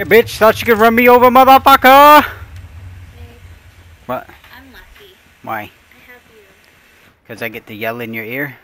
Hey, bitch, thought you could run me over, motherfucker! Hey, What? I'm lucky. Why? I. Because I get to yell in your ear?